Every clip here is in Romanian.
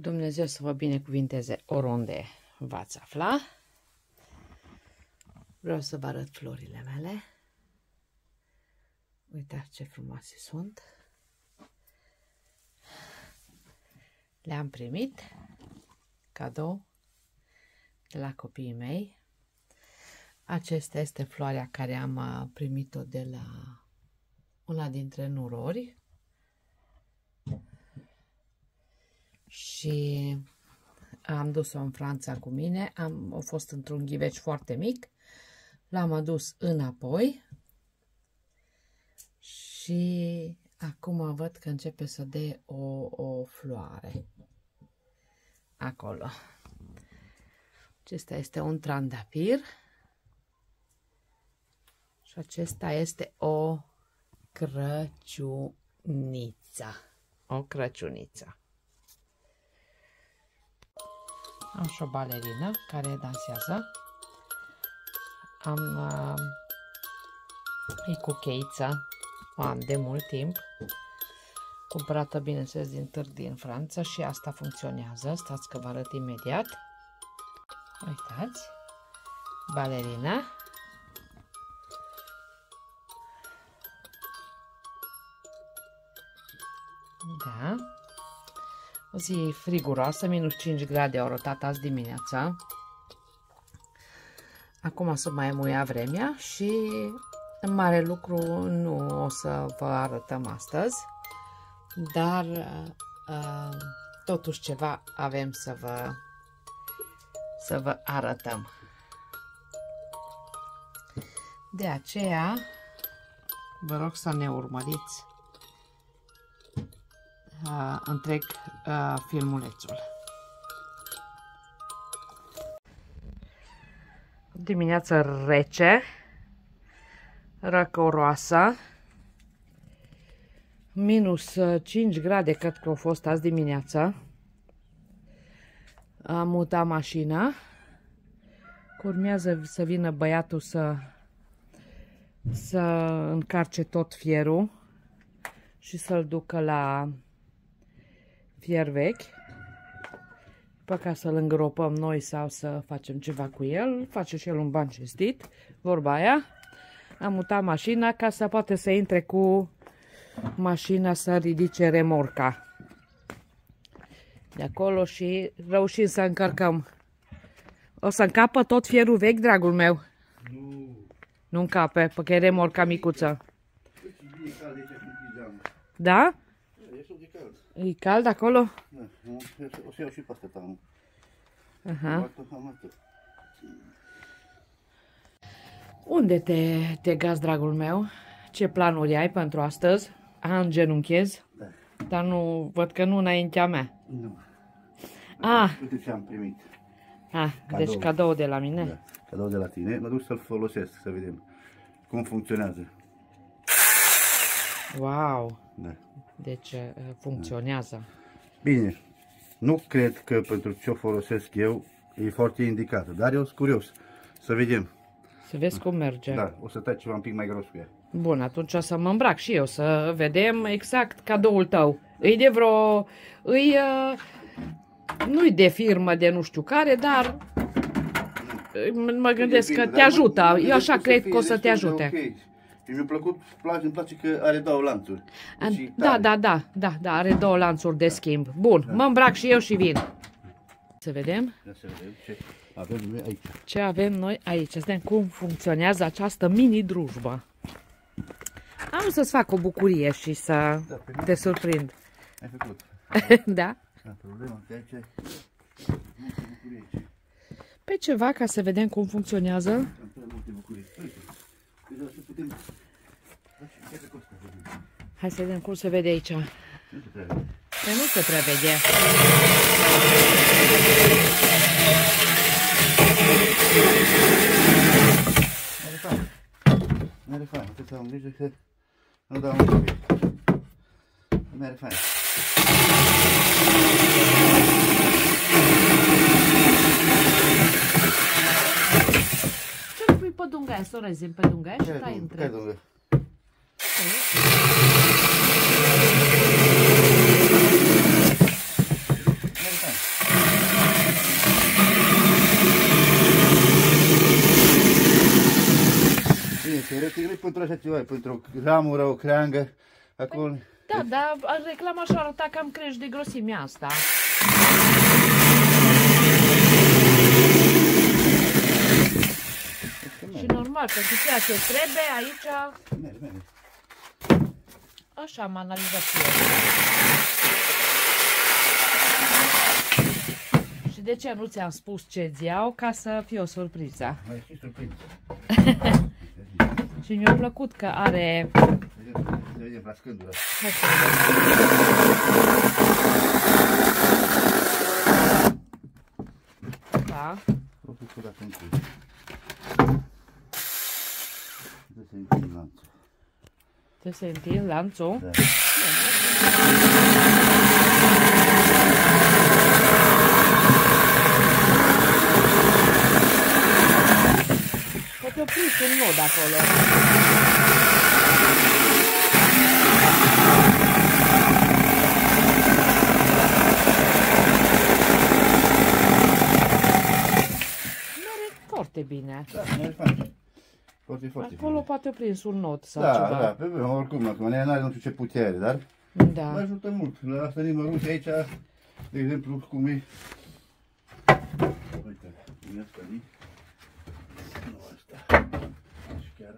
Dumnezeu să vă binecuvinteze oriunde v-ați afla. Vreau să vă arăt florile mele. Uitați ce frumoase sunt. Le-am primit cadou de la copiii mei. Acesta este floarea care am uh, primit-o de la una dintre nurori. Și am dus-o în Franța cu mine. Am a fost într-un ghiveci foarte mic. L-am adus înapoi. Și acum văd că începe să dea o, o floare. Acolo. Acesta este un trandafir. Și acesta este o crăciuniță. O crăciuniță. Am și o balerină care dansează. Am uh, e cu cheiță. O am de mult timp. Cumpărată, bineînțeles, din târg din Franța și asta funcționează. Stați că vă arăt imediat. Uitați. Balerina. O zi friguroasă, minus 5 grade au rotat azi dimineața. Acum să mai muia vremea și în mare lucru nu o să vă arătăm astăzi, dar uh, totuși ceva avem să vă, să vă arătăm. De aceea, vă rog să ne urmăriți uh, întreg uh, filmulețul. Dimineața rece, răcoroasă, minus 5 uh, grade cred că au fost azi dimineața. Am mutat mașina. Urmează să vină băiatul să, să încarce tot fierul și să-l ducă la fier vechi. După ca să-l îngropăm noi sau să facem ceva cu el, face și el un ban cinstit, vorba aia. Am mutat mașina ca să poate să intre cu mașina să ridice remorca. De acolo și reușim să încărcăm. O să încapă tot fierul vechi, dragul meu? Nu. Nu încape, că e remorca micuță. Da? E cald acolo? Da, o să iau și pe asta tamă. Aha. Unde te, te gaz, dragul meu? Ce planuri ai pentru astăzi? A, îngenunchez? Da. Dar nu, văd că nu înaintea mea. Nu. Ah. Uite ce am primit. Ah, cadou. deci cadou de la mine? Da, cadou de la tine. Mă duc să-l folosesc, să vedem cum funcționează. Wow! Da. Deci uh, funcționează. Bine, nu cred că pentru ce o folosesc eu e foarte indicată, dar eu sunt curios să vedem. Să vezi cum merge. Da, o să tai ceva un pic mai gros cu ea. Bun, atunci o să mă îmbrac și eu, să vedem exact cadoul tău. Îi de vreo... Îi... Uh, nu-i de firmă de nu știu care, dar mă gândesc că te ajută. Eu așa cred că o să te ajute. Și mi-a plăcut, place, îmi place că are două lanțuri. Deci da, da, da, da, da, are două lanțuri de schimb. Bun, da. mă îmbrac și eu și vin. Să vedem. Da, să vedem ce avem noi aici. Ce avem noi aici. Să vedem cum funcționează această mini-drujbă. Am să-ți fac o bucurie și să da, te surprind. Ai făcut. da? Da, problema că aici Pe ceva ca să vedem cum funcționează. Am multe bucurii. Uite, să putem Hai să vedem cum se vede aici. Nu se prea vede. Păi nu se prea vede. Mere fain. Mere fain. Atâta am grijă că nu dau un copii. Mere fain. Ce pui pe dungaia? Să o rezim pe dungaia și tai între. Care dungaia? Bine, teoretic nu pentru așa ceva, pentru o ramură, o creangă, acolo... Păi, da, dar reclama și-a arătat cam crești de grosimea asta. Și normal, pentru ceea ce trebuie aici... Merg, merg așa am analizat și eu. Și de ce nu ți-am spus ce iau? Ca să fie o surpriză. Mai și surprins. Și mi-a plăcut că are... Vedem, să vedem frascându-l. Hai să vedem. Da. O fi curat în cui. Să se închid lanțul. Trebuie să întind lanțul. Da. Poate o prins un nod acolo. Merge foarte bine. Da, merge fain. Foarte, foarte Acolo bine. poate o prins un nod sau Da, ceva. da, pe bine, oricum, acum, ne are nu știu ce putere, dar Da. mă ajută mult. La asta nimăruși aici, de exemplu, cum e... Uite, din asta din... Nu asta. Și chiar...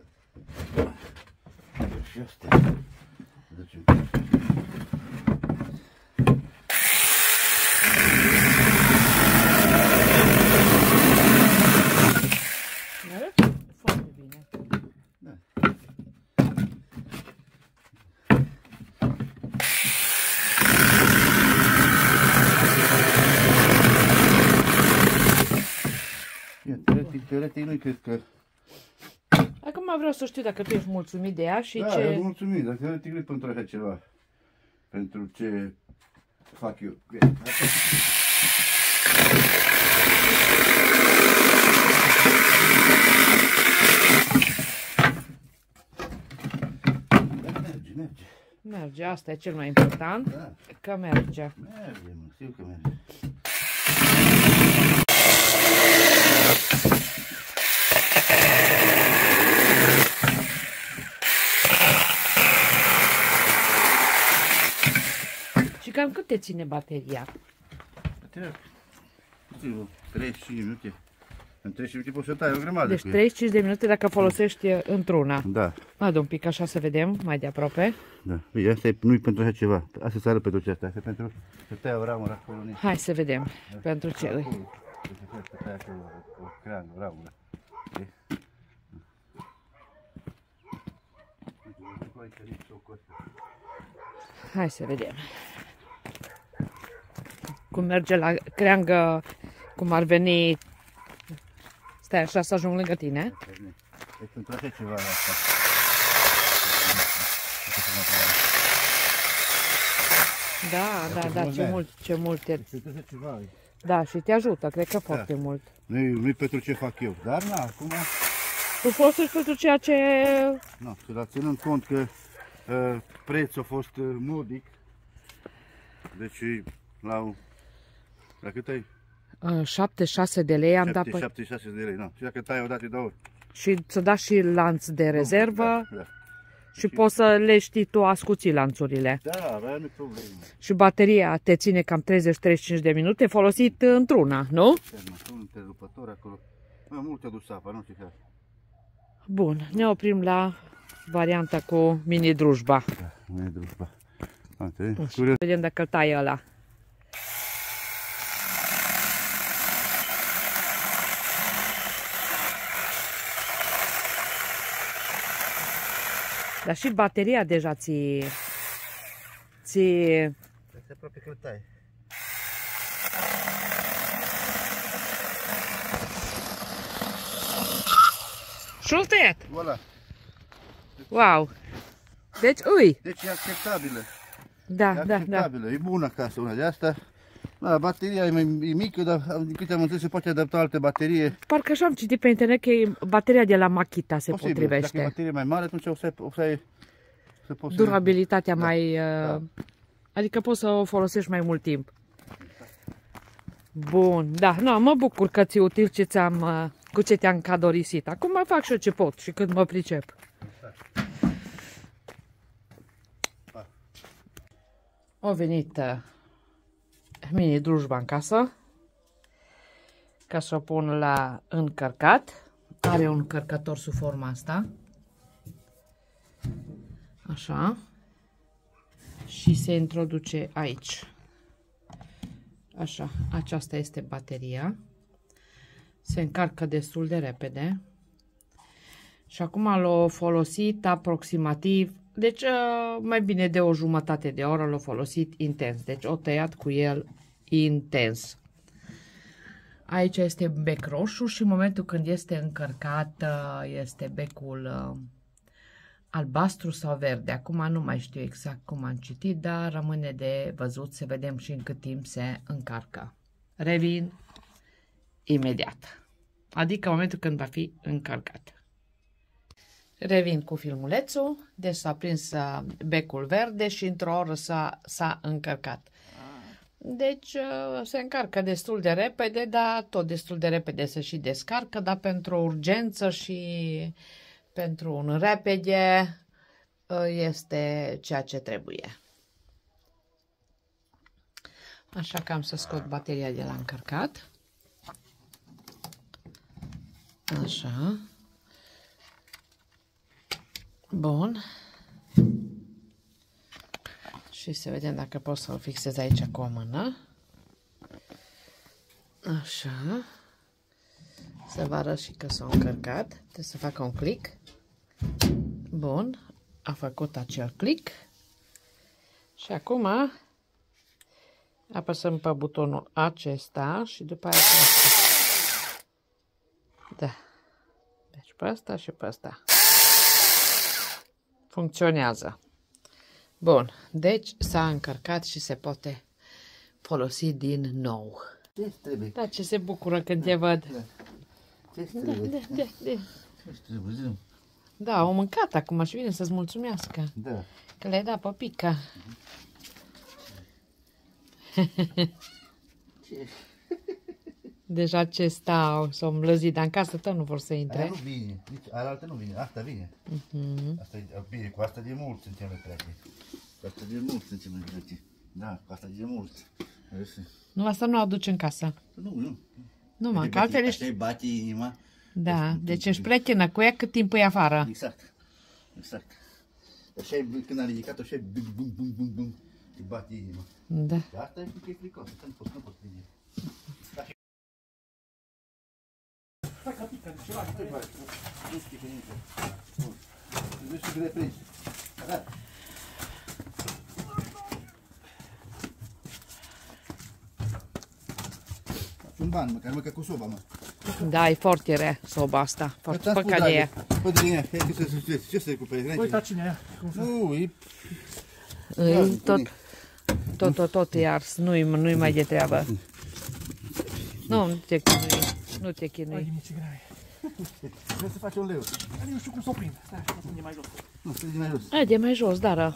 Și astea. Ducem. Merge foarte bine. Da. Bine, Teoretic, teoretic nu cred că... Acum vreau să știu dacă tu ești mulțumit de ea și da, ce... eu mulțumit, dar teoretic nu pentru așa ceva. Pentru ce fac eu. Bine, asta- Da, Merge, merge. Merge, asta e cel mai important, Da, că merge. merge, mă, știu că merge. Cam cât te ține bateria? Uite, uite, 35 minute. În 35 minute poți să tai o grămadă Deci cu ea. 35 de minute dacă folosești într-una. Da, Adu un pic așa să vedem mai de aproape. da. Bine, asta e, nu-i pentru așa ceva. Asta se arăt pentru ce asta. Asta e pentru să tai o ramură acolo. în- Hai să vedem pentru ce. Acolo. Deci trebuie să tai acolo o creangă, o ramură. Știi? Uite, vă aici nici o costă. Hai să vedem. Cum merge la creangă, cum ar veni... Stai așa să ajung lângă tine. Deci pentru așa ceva asta. Da, da, da, ce mult, ce mult e. Deci pentru așa ceva. e. Da, și te ajută, cred că foarte mult. Nu-i, nu-i pentru ce fac eu. Dar na, acum, Tu folosești pentru ceea ce... na, și la ținând cont că uh, prețul a fost uh, modic. Deci la, un- la cât ai? Uh, 76 de lei am dat pe... 76 de lei, nu. Și dacă tai odată de două ori. Și să da și lanț de rezervă Da, da. și poți să le știi tu ascuți lanțurile. Da, avea nu problemă. Și bateria te ține cam 30-35 de minute folosit într-una, nu? Un întrerupător acolo. Mai mult a dus apa, nu știu care. Bun, ne oprim la varianta cu mini drujba. Da, nu e drupă. Uite, curios. Vedem dacă îl taie ăla. Dar și bateria deja ți... ți... Este aproape că îl tai. Și-l tăiat! Voilà. Wow! Deci, ui! Deci e acceptabilă. Da, E da, da. acceptabilă. E bună acasă una de asta. Da, bateria e mai mică, dar din câte am înțeles se poate adapta alte baterie. Parcă așa am citit pe internet că bateria de la Makita se Posibil. potrivește. Dacă e baterie mai mare, atunci o să, o să ai să poți Durabilitatea da. mai... Da. Uh, adică poți să o folosești mai mult timp. Bun, da, no, mă bucur că ți-e util ce ți-am, uh, cu ce te-am cadorisit. Acum mă fac și eu ce pot și cât mă pricep. Au venit uh, mini drujba în casă ca să o pun la încărcat. Are un încărcător sub forma asta. Așa. Și se introduce aici. Așa, aceasta este bateria. Se încarcă destul de repede. Și acum l-o folosit aproximativ, deci uh, mai bine de o jumătate de oră l-o folosit intens. Deci o tăiat cu el intens. Aici este bec roșu și în momentul când este încărcat uh, este becul uh, albastru sau verde. Acum nu mai știu exact cum am citit, dar rămâne de văzut să vedem și în cât timp se încarcă. Revin imediat. Adică în momentul când va fi încărcat. Revin cu filmulețul, deci s-a prins uh, becul verde și într-o oră s-a încărcat. Deci uh, se încarcă destul de repede, dar tot destul de repede se și descarcă, dar pentru o urgență și pentru un repede uh, este ceea ce trebuie. Așa că am să scot bateria de la încărcat. Așa. Bun. Și să vedem dacă pot să-l fixez aici cu o mână. Așa. Să vă arăt și că s-a încărcat. Trebuie să fac un click. Bun. A făcut acel click. Și acum apăsăm pe butonul acesta și după aceea Da. Deci pe asta și pe asta. Funcționează. Bun, deci s-a încărcat și se poate folosi din nou. Ce trebuie? Da, ce se bucură când te văd. Da. Ce Da, trebuie? da, da, da. Ce trebuie? Zi-mi. Da, au mâncat acum și vine să-ți mulțumească. Da. Că le-ai dat pe pică. Ce? Deja ce stau, s-au îmblăzit, dar în casă tot nu vor să Aia intre. nu vine. Nici alaltă nu vine. Asta vine. Mhm. Asta e bine. Cu asta de mult suntem mai prete. Cu asta de mult suntem mai prete. Da, cu asta de mult. Vezi? Nu, asta nu o aduce în casă. Nu, nu. Nu, mă, Așa-i că altfel bate- ești... Așa-i bate inima. Da, deci ești prietenă cu ea cât timp e afară. Exact. Exact. Așa e, când a ridicat-o, așa e bum, bum, bum, bum, bum. Îi bate inima. Da. Dar asta e că e fricos. Asta nu poți, nu poți prinde. Stai că pică ceva, ce faci? Nu știi că nici. Bun. Vezi că le prinzi. Da. Faci un ban, măcar măcar cu soba, mă. Da, e foarte rea soba asta. Foarte Ți-am spus, păcălie. dragă. Bă, Dirine, hai că să să- ce- ce să-i cumperi? Uita cine e. Cum să... Nu, e... Îi tot, tot, tot, tot e ars. Nu-i, nu-i mai de treabă. Nu, nu te chinui. Nu te Ai chinui. nimic ce grave. Trebuie să faci un leu. Dar nu știu cum să o prind. Stai, așa, să mai jos. Nu, strânge mai jos. Hai de mai jos, dar uh,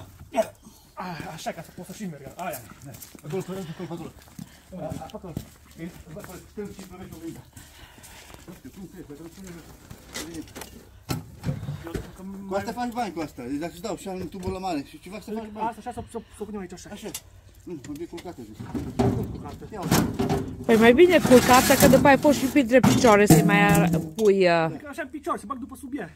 A, așa ca să pot să și merg. Aia. Acolo, acolo, acolo, acolo. A, acolo. Bă, bă, stăm și plăvești o vinda. Nu știu, cum crezi, pentru cine Eu spun că Cu asta faci bani cu asta. Deci dacă îți dau și în tubul la mare și ceva să faci bani. Asta așa să să- să o punem aici așa. Așa. Nu, mă bine culcată. zic. Culcată. Ia uite. Păi mai bine culcată, că după aia poți și pe drept picioare să-i mai ar- pui... Uh... Că așa în picioare, se bag după sub ea.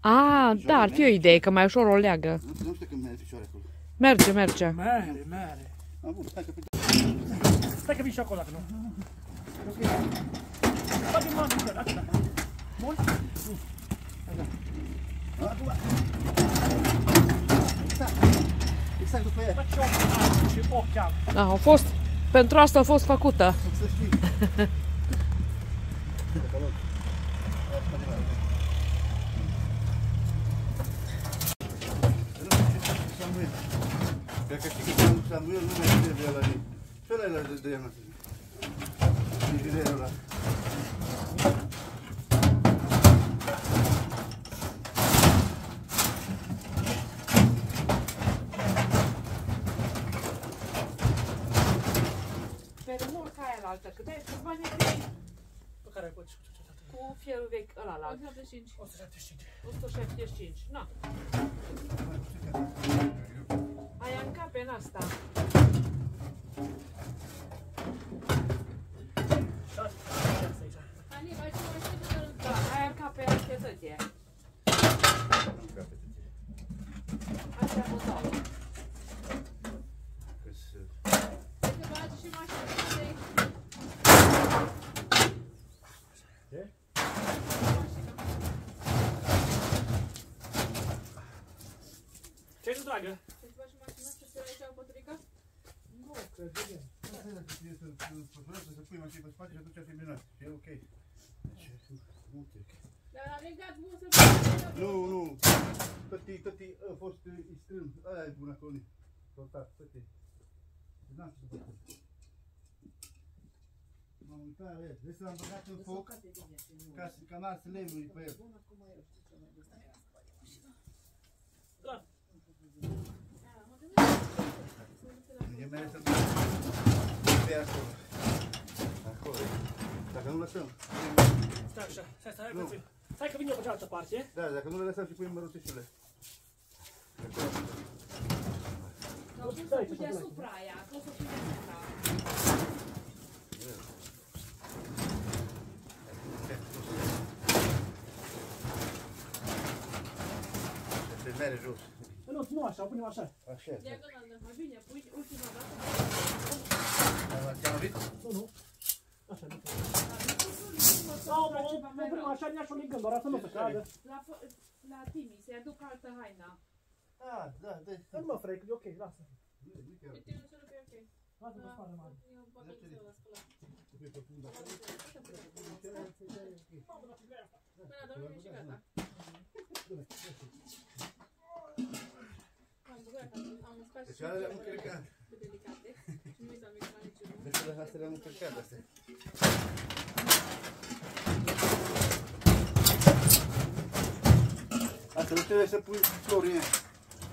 A, da, ar fi o idee, că mai ușor o leagă. Nu, nu știu când merge picioare acolo. Merge, merge. Mere, mere. Am bun, stai că pe... Stai că vin și acolo dacă nu. Bagi în mână, atâta. Bun? Exact după ea. Faci și ochi și ochi am. Da, au fost, pentru asta a fost făcută. Să știi. Cred că știi că Samuel nu mai trebuie la ei. Ce ăla e la de ea? Inginerul ăla. Remorca aia la altă, că de-aia sunt bani Pe care ai păți? cu fierul vechi ăla la 175. 175. Na. Aia încape în asta. Și asta, asta aici. Ani, mai ce mai știu de Da, aia încape așteptăție. Așa vă dau. Se bage și mașina de aici. Ce? Ce-i tu, dragă? Să-ți bagi mașina să se aici o păturică? Nu, că vedem. Să pui mașina pe spate și atunci fi minunat. E ok. Deci, nu te Dar a legat bun să facă. Nu, nu. Tăti, tăti, a fost uh, strâm. Aia e bun acolo. Sortat, tăti. N-am ce să fac. M-am uitat la el. Vezi să l-am băgat în foc ca, să- ca n-ar să lemnului pe el. Da. E mere să pe acolo. Acolo. Dacă nu lăsăm. Stai așa, stai, stai, Nu. stai, stai că vin eu pe cealaltă parte. Da, dacă nu le lăsăm și punem măruțișule. Dar o pus să pui deasupra aia, o să pui deasupra. Se mere jos. Nu, nu așa, o punem așa. Așa. Diagonal, da. Mai bine, pui ultima dată. Ți-am auzit? Nu, nu. Așa, nu. Sau, o o punem așa, ne-aș o legând, doar asta nu se cadă. La, fă- la Timi, să-i aduc altă haina. Ah, da, da. Nu mă frec, e ok, lasă. Pe tine nu știu că e ok. Lasă pe spate, mare. Eu bag în țău la spălat. Până la dormim și gata. Am uscat și Deci alea le-am încărcat. pe delicate. Și nu mi s-a mixat niciunul. Deci alea astea le-am încărcat astea. Asta nu trebuie să pui flori în ea.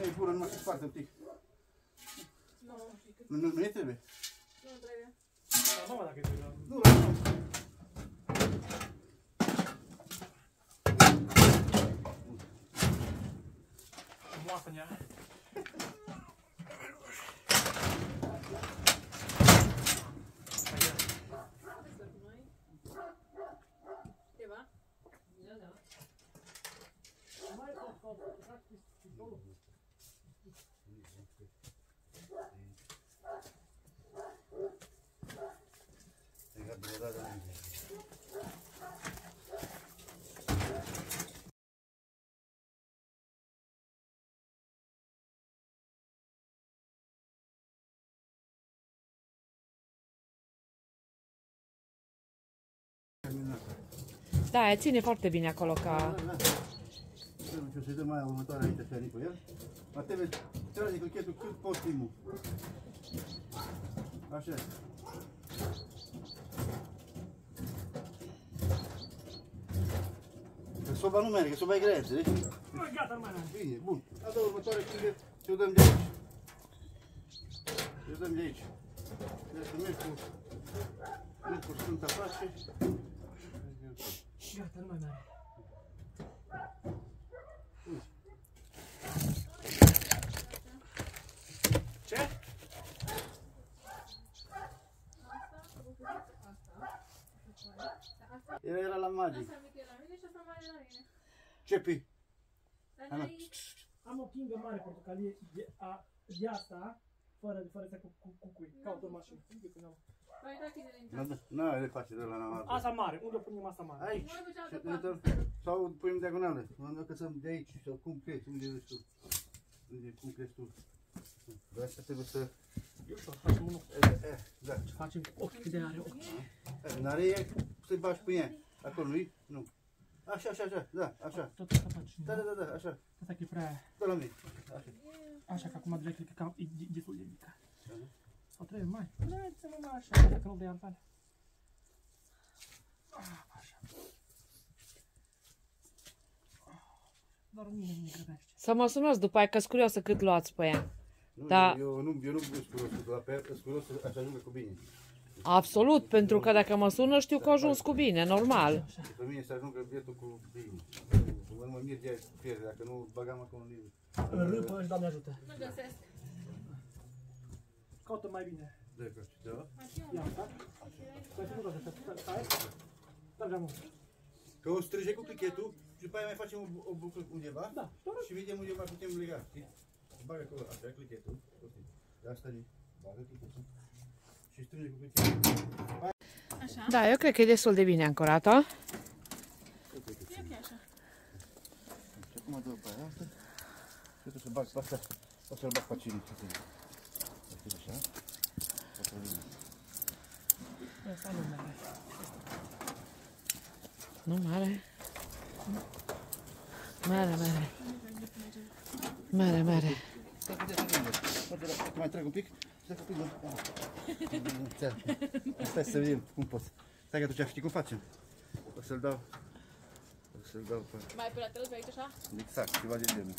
Ei, bună, numai să spartă un pic. Nu, Nu, nu, nu e trebuie. nu trebuie. Da, mă, dacă e trebuie. Nu, nu, nu. Moasă în ea. Să cu noi. Ceva? Da, da. Legat de odată la mine. Da, aia ține foarte bine acolo ca... Nu știu, să-i dăm mai următoarea aici, așa, cu el. Dar trebuie, trage crichetul cât poți timul. Așa. Că soba nu merge, că soba e grea, înțelegi? Nu, gata, nu mai am. Bine, bun. A doua următoare prinde, ți-o dăm de aici. Ți-o dăm de aici. Trebuie să mergi cu, mergi cu Sfânta Pace. Gata, nu mai merge. Ce? El era la Magic. Asta mică e la mine și asta mare e la mine. Ce pi? Dar Ana. n-ai... Am o pingă mare portocalie de, a, de asta, fără, fără să cu, cu, cu cui. Caut o mașină. Uite că n-am. Păi da, chinele în Nu, casă. nu, le face de la Namar. Asta mare, unde o punem asta mare? Aici. Mai pe cealaltă Și parte. uite, Sau punem diagonale. Mă dacă să de aici sau cum crezi, unde vrei tu. Unde, cum crezi tu. De asta trebuie să... Eu știu, facem unul. Eh, eh, da. Facem ochi, cât de are ochi. Eh, N-are e să-i bagi pe ea. Acolo, nu Nu. Așa, așa, așa, da, așa. Tot asta faci. Da, da, da, da, așa. Asta că e prea... Da la mine. Așa. Așa că acum direct cred că cam e de- destul de mică. Mhm. Sau trebuie mai? Da, ți mai așa, dacă nu vrei altfel. Ah, Așa. Doar mine nu grăbește. Să mă sunați după aia, că sunt curioasă cât luați pe ea. Nu, Da. Eu, eu nu, eu nu sunt curios, la pe sunt curios să să ajungă cu bine. Absolut, pentru că dacă mă sună știu că a ajuns cu bine, normal. Și pe mine să ajungă bietul cu bine. Mă, mă mir de aia pierde, dacă nu bagam acolo în În râpă și Doamne ajută. Nu găsesc. Caută mai bine. Da, da. Ia, da? Stai să nu stai, stai. Stai, mult. Că o strânge cu clichetul și după aia mai facem o, o buclă undeva Da, și vedem unde mai putem lega. Știi? Bagă acolo, așa, clichetul. De asta e. Bagă clichetul. Și strânge cu clichetul. Așa? Da, eu cred că e destul de bine ancorată. E ok așa. Și acum dă pe aia asta. Și o să bag pe asta. O să-l bag pe acini. Știi așa? O să-l Asta nu mai Nu mare. Mare, mare. Mare, mare. Stai că te Poate să mai trag un pic. Stai că prindă. Stai să vedem cum poți. Stai că atunci știi cum facem. O să-l dau. O să-l dau pe... Mai pe lateral pe aici așa? Exact, ceva de genul.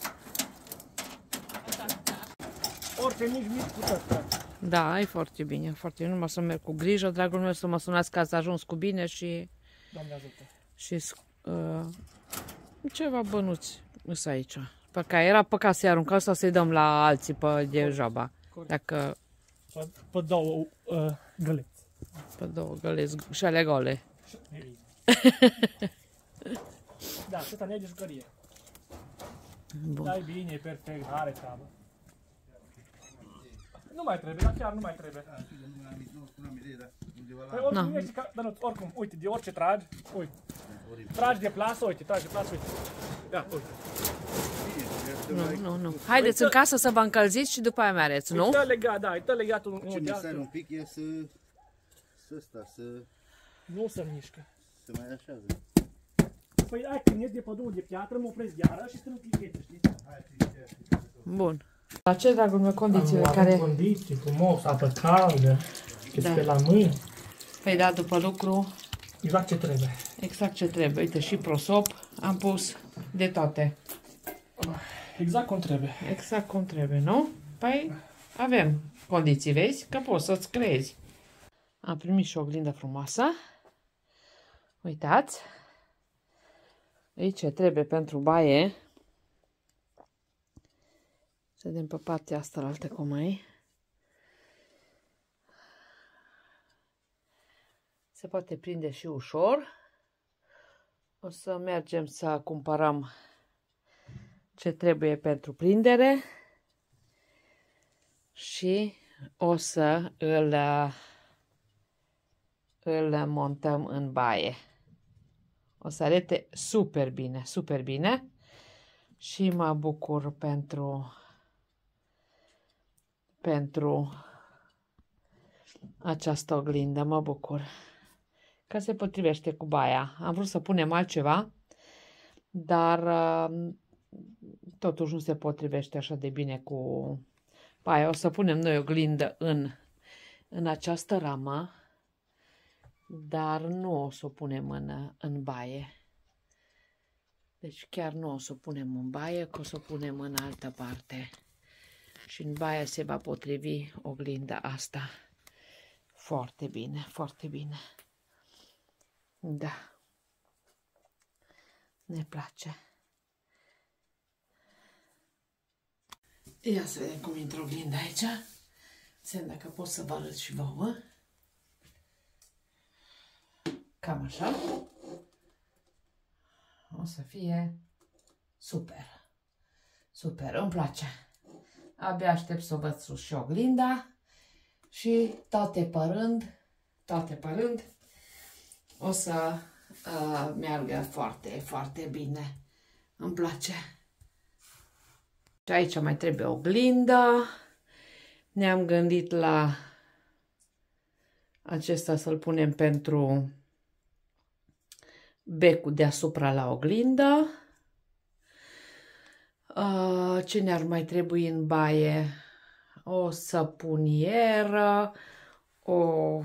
Așa, da. Orice mic, mic puteți trage. Da, e foarte bine, foarte bine. Numai să merg cu grijă, dragul meu, să mă sunați că ați ajuns cu bine și, Doamne ajută. și uh, ceva bănuți îs aici. Păcat, era păcat să-i aruncăm sau să-i dăm la alții pe degeaba. Corect. Dacă Pe, pe două uh, găleți. pe două gălezi și ale gole. E bine. da, asta ne de jucărie. Bun. Da, e bine, e perfect, are treabă. Nu mai trebuie, dar chiar nu mai trebuie. Nu am idee, dar undeva Păi la... oricum, Na. ești ca, dar nu, oricum, uite, de orice tragi, uite. Tragi de plasă, uite, tragi de plasă, uite. Ia, uite. Nu, nu, nu. Haideți în casă să vă încălziți și după aia mereți, nu? E tot legat, da, e tot legat unul Ce de mi sare un altul. pic e să... Să sta, să... Nu se mișcă. Să mai așează. Păi ai când ies de pe drumul de piatră, mă opresc gheara și strâng clichete, știi? Bun. La ce, dragul meu, condițiile care... condiții, frumos, apă caldă, Da. pe la mâini. Păi da, după lucru, Exact ce trebuie. exact ce trebuie. Uite, și prosop am pus de toate. Exact cum trebuie. Exact cum trebuie, nu? Păi avem condiții, vezi? Că poți să-ți crezi. Am primit și o oglindă frumoasă. Uitați. Aici trebuie pentru baie. Să vedem pe partea asta la altă cum e. Se poate prinde și ușor. O să mergem să cumpărăm ce trebuie pentru prindere și o să îl, îl montăm în baie. O să arete super bine, super bine și mă bucur pentru pentru această oglindă, mă bucur că se potrivește cu baia. Am vrut să punem altceva, dar uh, totuși nu se potrivește așa de bine cu baia. O să punem noi o glindă în, în această ramă, dar nu o să o punem în, în baie. Deci chiar nu o să o punem în baie, că o să o punem în altă parte. Și în baie se va potrivi oglinda asta. Foarte bine, foarte bine. Da. Ne place. Ia să vedem cum intră oglinda aici. Să vedem dacă pot să vă arăt și vouă. Cam așa. O să fie super. Super, îmi place. Abia aștept să o văd sus și oglinda. Și toate părând, toate părând, o să uh, meargă foarte, foarte bine. Îmi place. Și aici mai trebuie o glindă. Ne-am gândit la acesta să-l punem pentru becul deasupra la oglindă. Uh, ce ne-ar mai trebui în baie? O sapunieră, o,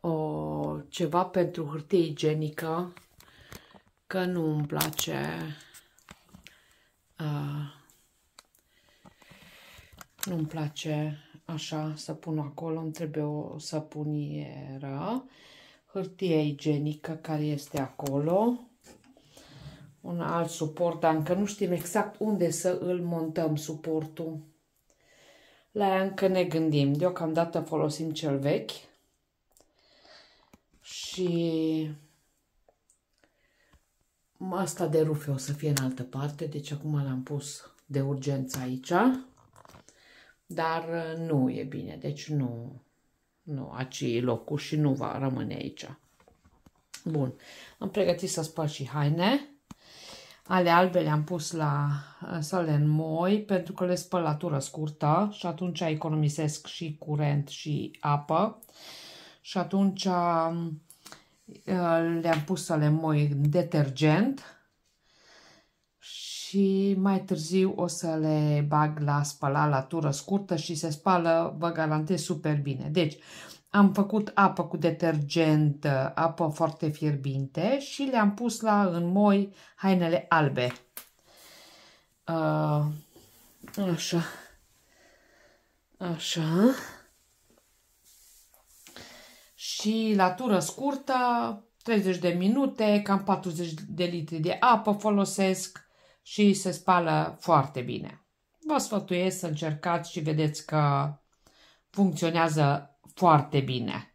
o ceva pentru hârtie igienică, că nu îmi place uh, nu-mi place așa să pun acolo, îmi trebuie o sapunieră, hârtie igienică care este acolo, un alt suport, dar încă nu știm exact unde să îl montăm suportul. La ea încă ne gândim. Deocamdată folosim cel vechi. Și asta de rufe o să fie în altă parte, deci acum l-am pus de urgență aici. Dar nu e bine, deci nu, nu, aici e locul și nu va rămâne aici. Bun, am pregătit să spăl și haine. Ale albe le-am pus la sale în moi pentru că le spălatură scurtă și atunci economisesc și curent și apă. Și atunci uh, le-am pus să le moi detergent și mai târziu o să le bag la spălat la tură scurtă și se spală, vă garantez, super bine. Deci, am făcut apă cu detergent, apă foarte fierbinte și le-am pus la înmoi hainele albe. Uh, așa. Așa. Și la tură scurtă, 30 de minute, cam 40 de litri de apă folosesc și se spală foarte bine. Vă sfătuiesc să încercați și vedeți că funcționează foarte bine.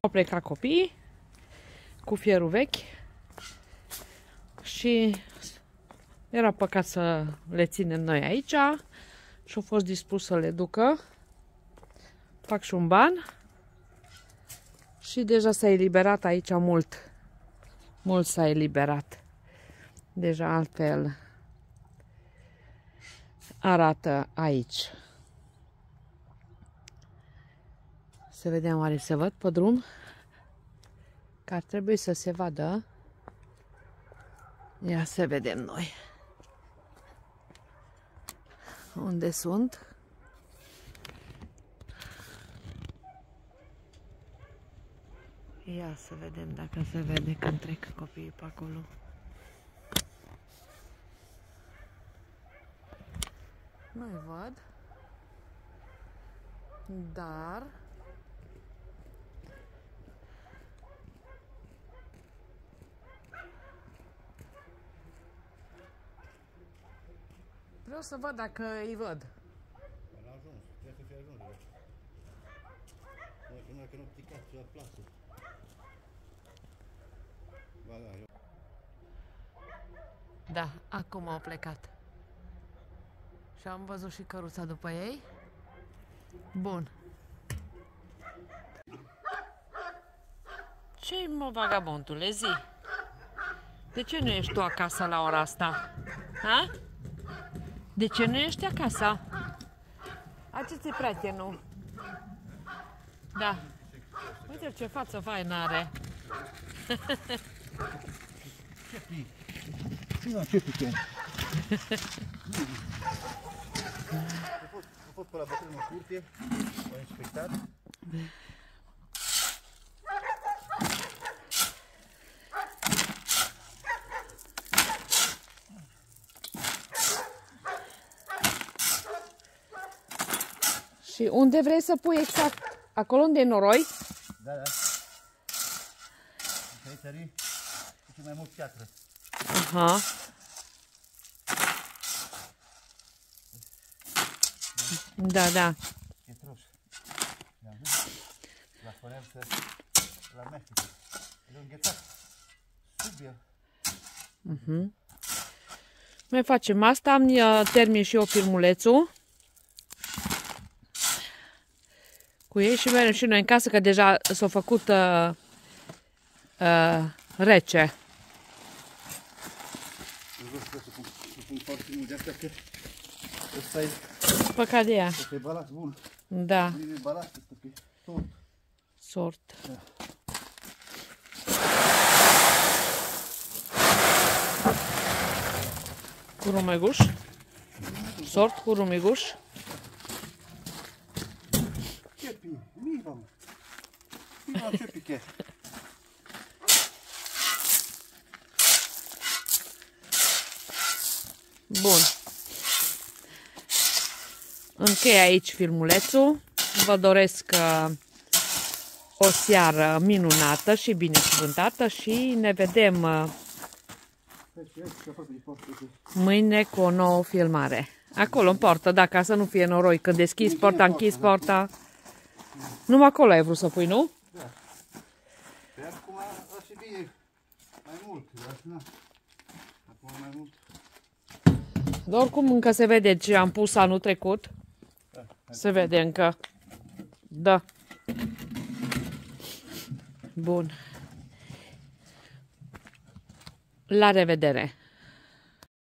Au plecat copiii cu fierul vechi și era păcat să le ținem noi aici și au fost dispus să le ducă. Fac și un ban și deja s-a eliberat aici mult mult s-a eliberat. Deja altfel arată aici. Să vedem oare se văd pe drum. Că ar trebui să se vadă. Ia să vedem noi. Unde sunt? Ia să vedem dacă se vede când trec copiii pe acolo. Nu-i văd. Dar... Vreau să văd dacă îi văd. N-a ajuns, trebuie să fie ajuns. Dacă nu picat la plasă. Ba da, eu... Da, acum au plecat. Și am văzut și căruța după ei. Bun. Ce-i mă, vagabondule, zi? De ce nu ești tu acasă la ora asta? Ha? De ce nu ești acasă? Ace-ți prietenul. Da. Uite ce față faină are. Nu, ce pică? A fost pe la bătrân în curte, a inspectat. Și unde vrei să pui exact? Acolo unde e noroi? Da, da. Și aici are și mai mult piatră. Aha. Da, da. Pietruș. I-am zis, la Forență, la Mexico. Le-au înghețat. Sub el. Mhm. Mai facem asta, am uh, termin și eu filmulețul. Cu ei și mergem și noi în casă, că deja s-a făcut uh, uh, rece. Nu vreau să pun, să pun foarte mult de astea, că ăsta e, Păcat de ea. ăsta e balast bun. Da, Bine e balast, ăsta pe tot. sort. Cu rumeguș. Sort cu rumeguș. Ce pi? Miva, mă. Miva, ce piche? Bun. Închei aici filmulețul. Vă doresc uh, o seară minunată și binecuvântată și ne vedem uh, mâine cu o nouă filmare. Acolo în portă, da, ca să nu fie noroi. Când deschizi porta, închizi porta. Numai acolo ai vrut să pui, nu? Pe acum o să fie mai mult, dar na. Acum mai mult. Dar oricum încă se vede ce am pus anul trecut. Se vede încă. Da. Bun. La revedere!